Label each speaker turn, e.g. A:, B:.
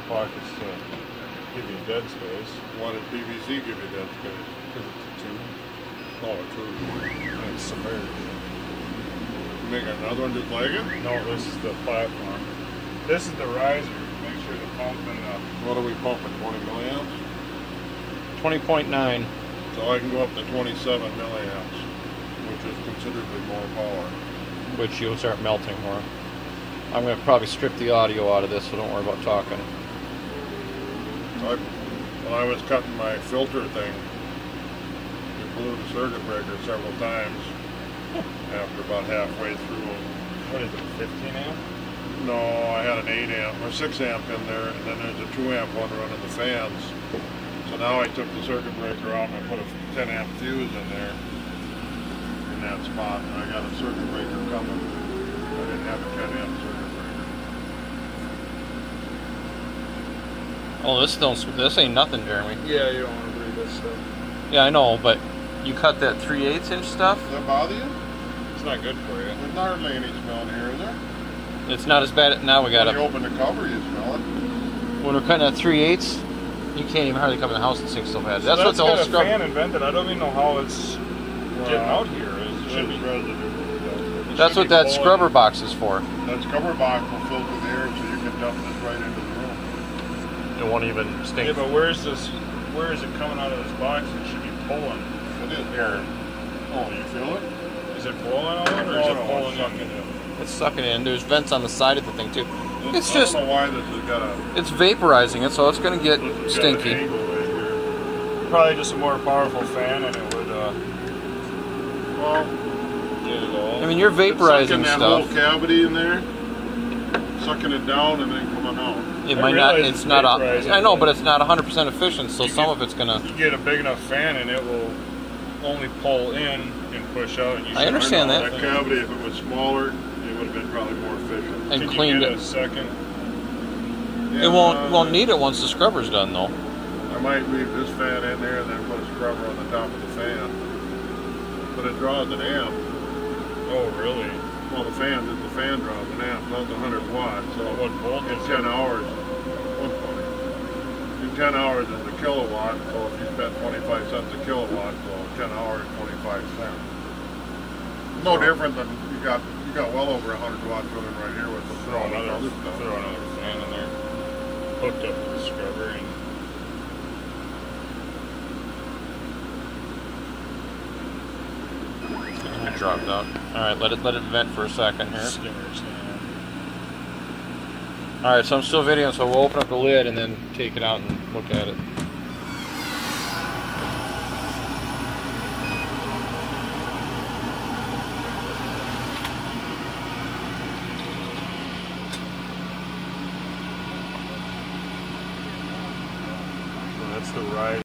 A: air pockets to give you dead space.
B: Why did PVC give you that space?
A: Because it's a tube
B: Oh, true.
A: and it's submerged.
B: You make another one just like it?
A: No, this is the platform. This is the riser. Make sure the pump and the
B: What are we pumping, 20 milliamps?
C: 20.9.
B: So I can go up to 27 milliamps, which is considerably more power.
C: which you'll start melting more. I'm going to probably strip the audio out of this, so don't worry about talking.
B: I, when I was cutting my filter thing, it blew the circuit breaker several times after about halfway through.
A: what is it, 15 amp?
B: No, I had an 8 amp or 6 amp in there, and then there's a 2 amp one running the fans. So now I took the circuit breaker out and I put a 10 amp fuse in there in that spot, and I got a circuit breaker coming. I didn't have a 10 amp circuit breaker.
C: Oh, this don't. This ain't nothing, Jeremy.
A: Yeah, you don't want to breathe this stuff.
C: Yeah, I know, but you cut that 3 8 inch stuff.
B: Does that bother you?
A: It's not good for you.
B: There's hardly any smell in here, is there?
C: It's not as bad. Now we got
B: When you open the cover, you smell it.
C: When we're cutting at 3 8 you can't even hardly come in the house and sink so bad.
A: So
C: That's, what the whole
A: got a
C: scrub.
A: fan invented. I don't even know how it's getting out here. It should be.
B: residue.
C: That's what that scrubber box is for.
B: That scrubber box will filter the air so you can dump this right into the room.
C: It won't even stink.
A: Yeah, but where's this? Where is it coming out of this box? It should be pulling.
B: It is.
A: Air.
B: Oh, you feel it?
A: Is it blowing out or is
B: Oh,
A: it
B: no,
A: pulling
B: it's
A: in?
B: sucking in.
C: It's sucking in. There's vents on the side of the thing too. It's
B: I
C: just
B: don't know why this has got a,
C: it's vaporizing it, so it's gonna get
B: this an
C: stinky.
B: right.
A: Probably just a more powerful fan, and it would uh,
B: Well,
A: get it all.
C: I mean, you're
B: it's
C: vaporizing
B: sucking that
C: stuff.
B: little cavity in there, sucking it down and then coming out.
C: It
A: I
C: might not.
A: realize
C: It's
A: it's
C: not.
A: vaporizing,
C: A, I know,
A: but-
C: but it's not 100 percent efficient. So
A: You
C: some
A: get-
C: of it's gonna.
A: you get a big enough fan, and it will only pull in and push out. And you
C: I
A: should-
C: understand
B: know,
C: that.
B: That cavity, if it was smaller, it would have been probably more efficient.
C: And
A: Can
C: cleaned
A: you get
C: it.
A: a second?
C: It won't
B: Yeah,
C: won't need it once the scrubber's done though.
B: I might leave this fan in there and then put a scrubber on the top of the fan. But it draws an amp.
A: Oh, really?
B: Well, the fan, the fan draws an amp, not the 100 watts. So
A: What volt
B: in 10
A: it?
B: hours, 120. In 10 hours is a kilowatt. So if you spend 25 cents a kilowatt, so 10 hours, 25 cents. No
A: So-
B: different than you got. You got well over 100 watts running right here with the
A: Throw another, throw another fan in there. Hooked up to the scrubber and
C: It dropped out. All right, let it let it vent for a second here. All right, so I'm still videoing, so we'll open up the lid and then take it out and look at it.
A: That's the ride.